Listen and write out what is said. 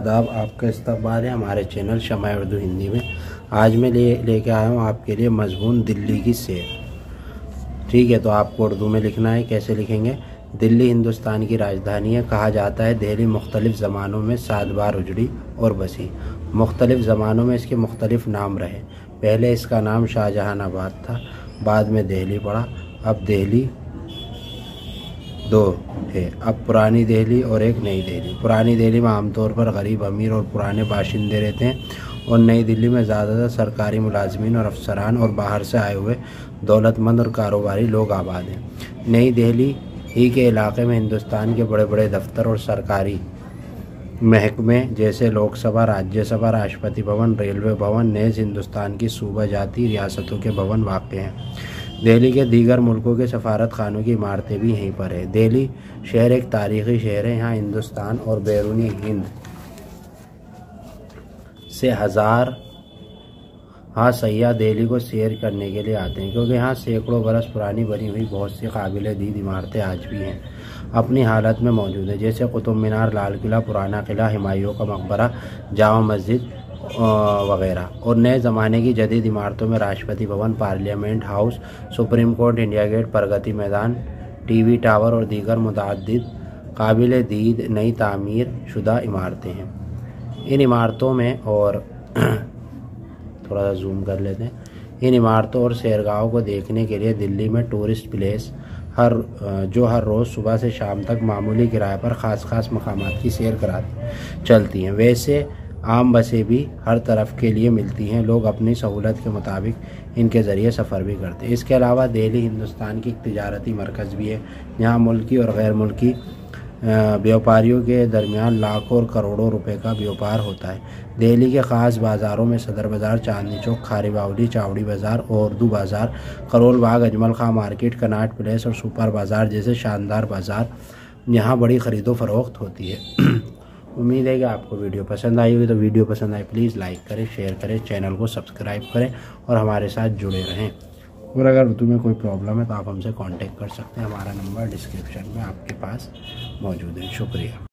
आदाब, आपका इस्तबाल है, हमारे चैनल शमा उर्दू हिंदी में। आज मैं ले, लेके आया हूँ आपके लिए मजमून दिल्ली की सैर ठीक है तो आपको उर्दू में लिखना है, कैसे लिखेंगे? दिल्ली हिंदुस्तान की राजधानी है, कहा जाता है दिल्ली मुख्तलिफ़ ज़मानों में सात बार उजड़ी और बसी। मुख्तलिफ़ ज़मानों में इसके मुख्तलिफ़ नाम रहे। पहले इसका नाम शाहजहानाबाद था, बाद में दिल्ली पड़ा, अब दिल्ली दो है। अब पुरानी दिल्ली और एक नई दिल्ली पुरानी दिल्ली में आमतौर पर गरीब अमीर और पुराने बाशिंदे रहते हैं और नई दिल्ली में ज़्यादातर सरकारी मुलाजमीन और अफसरान और बाहर से आए हुए दौलतमंद और कारोबारी लोग आबाद हैं। नई दिल्ली ही के इलाके में हिंदुस्तान के बड़े बड़े दफ्तर और सरकारी महकमे जैसे लोकसभा, राज्यसभा, राष्ट्रपति भवन, रेलवे भवन नेज हिंदुस्तान की सूबा जाती, रियासतों के भवन वाक़ हैं। दिल्ली के दीगर मुल्कों के सफारत खानों की इमारतें भी यहीं पर है। दिल्ली शहर एक तारीखी शहर है, यहाँ हिंदुस्तान और बैरूनी हिंद से हज़ार हाँ सयाह दिल्ली को सैर करने के लिए आते हैं, क्योंकि यहाँ सैकड़ों बरस पुरानी बनी हुई बहुत सी काबिल दीद इमारतें आज भी हैं, अपनी हालत में मौजूद है। जैसे कुतुब मीनार, लाल किला, पुराना किला, हिमायूं का मकबरा, जामा मस्जिद वगैरह। और नए ज़माने की जदीद इमारतों में Rashtrapati Bhavan, Parliament House, Supreme Court, India Gate, Pragati Maidan, TV tower और दीगर मुतद काबिल दीद, नई तामीर शुदा इमारतें हैं। इन इमारतों में और थोड़ा सा जूम कर लेते हैं। इन इमारतों और सैरगाहों को देखने के लिए दिल्ली में टूरिस्ट प्लेस हर जो हर रोज़ सुबह से शाम तक मामूली किराए पर ख़ास ख़ास मकाम की सैर कराती, चलती हैं। वैसे आम बसें भी हर तरफ़ के लिए मिलती हैं। लोग अपनी सहूलत के मुताबिक इनके ज़रिए सफ़र भी करते हैं। इसके अलावा दिल्ली, हिंदुस्तान की एक तजारती मरकज़ भी है यहाँ मुल्की और गैर मुल्की व्यापारियों के दरमियान लाखों और करोड़ों रुपए का व्यापार होता है। दिल्ली के ख़ास बाज़ारों में सदर बाज़ार, चांदनी चौक, खारी बावली Chawri Bazar Urdu Bazar, Karol Bagh, Ajmal Khan Market, Connaught Place और सुपर बाज़ार जैसे शानदार बाज़ार यहाँ बड़ी ख़रीदो फरोख्त होती है। उम्मीद है कि आपको वीडियो पसंद आई होगी। तो वीडियो पसंद आए प्लीज़ लाइक करें शेयर करें चैनल को सब्सक्राइब करें और हमारे साथ जुड़े रहें। और अगर तुम्हें कोई प्रॉब्लम है तो आप हमसे कांटेक्ट कर सकते हैं। हमारा नंबर डिस्क्रिप्शन में आपके पास मौजूद है। शुक्रिया।